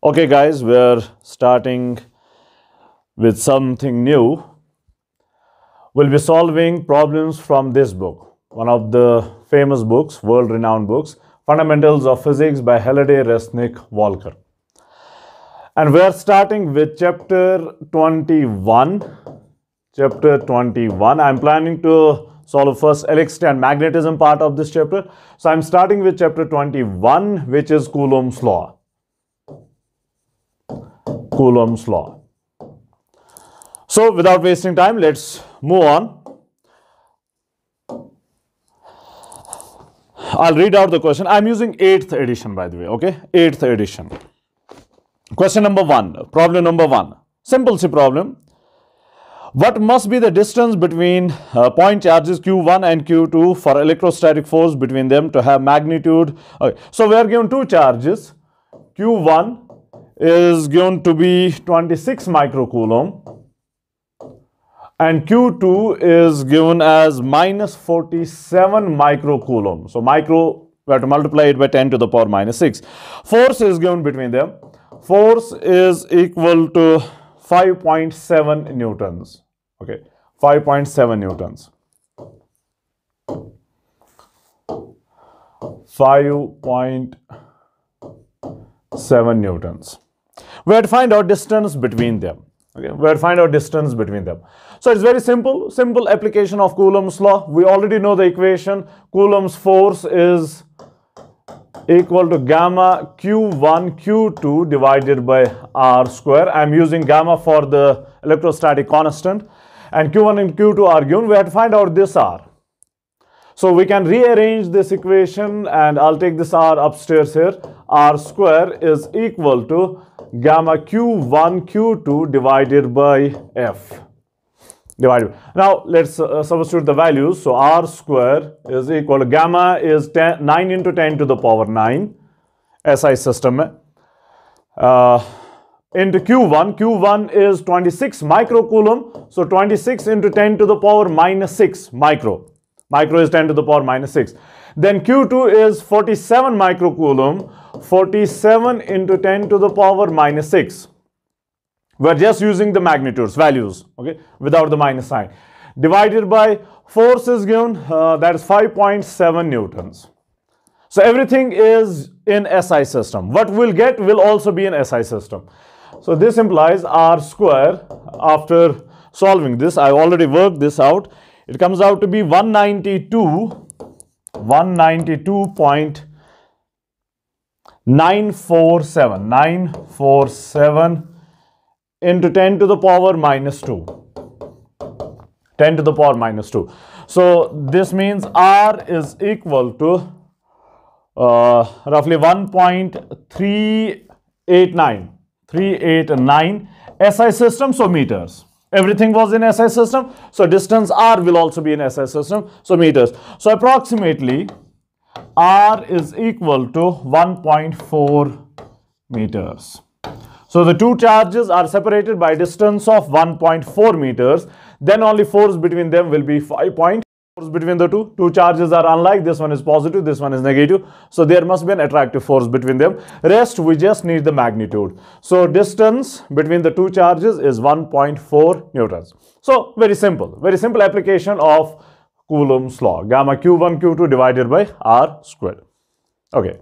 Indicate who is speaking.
Speaker 1: Okay guys, we're starting with something new. We'll be solving problems from this book, one of the famous books, world-renowned books, Fundamentals of Physics by Halliday Resnick Walker. And we're starting with chapter 21. Chapter 21. I'm planning to solve first electricity and magnetism part of this chapter. So I'm starting with chapter 21, which is Coulomb's law. Coulomb's law. So without wasting time, let's move on. I'll read out the question. I'm using 8th edition by the way, okay? 8th edition. Question number 1, problem number 1. Simple C problem. What must be the distance between uh, point charges Q1 and Q2 for electrostatic force between them to have magnitude? Okay. So we are given two charges. Q1 is going to be 26 microcoulomb and Q2 is given as minus 47 microcoulomb. So micro, we have to multiply it by 10 to the power minus 6. Force is given between them. Force is equal to 5.7 newtons. Okay, 5.7 newtons. 5.7 newtons we have to find out distance between them. Okay, we have to find out distance between them. So it's very simple, simple application of Coulomb's law. We already know the equation. Coulomb's force is equal to gamma q1 q2 divided by r square. I'm using gamma for the electrostatic constant and q1 and q2 are given. We have to find out this r. So we can rearrange this equation and I'll take this r upstairs here. r square is equal to gamma q1 q2 divided by f. Divided now let's uh, substitute the values. So r square is equal to gamma is 10, 9 into 10 to the power 9 SI system. Uh, into q1 q1 is 26 microcoulomb. So 26 into 10 to the power minus 6 micro micro is 10 to the power minus 6 then q2 is 47 microcoulomb 47 into 10 to the power minus 6. We're just using the magnitudes, values, okay, without the minus sign. Divided by force is given, uh, that is 5.7 newtons. So everything is in SI system. What we'll get will also be in SI system. So this implies R square after solving this, I already worked this out. It comes out to be 192, 192. 947 947 into 10 to the power minus 2 10 to the power minus 2 so this means r is equal to uh, roughly 1.389 389 SI system so meters everything was in SI system so distance r will also be in SI system so meters so approximately R is equal to 1.4 meters. So the two charges are separated by distance of 1.4 meters. Then only force between them will be 5 point. Force between the two. Two charges are unlike. This one is positive, this one is negative. So there must be an attractive force between them. Rest we just need the magnitude. So distance between the two charges is 1.4 newtons. So very simple. Very simple application of Coulomb's law. Gamma Q1, Q2 divided by R squared. Okay.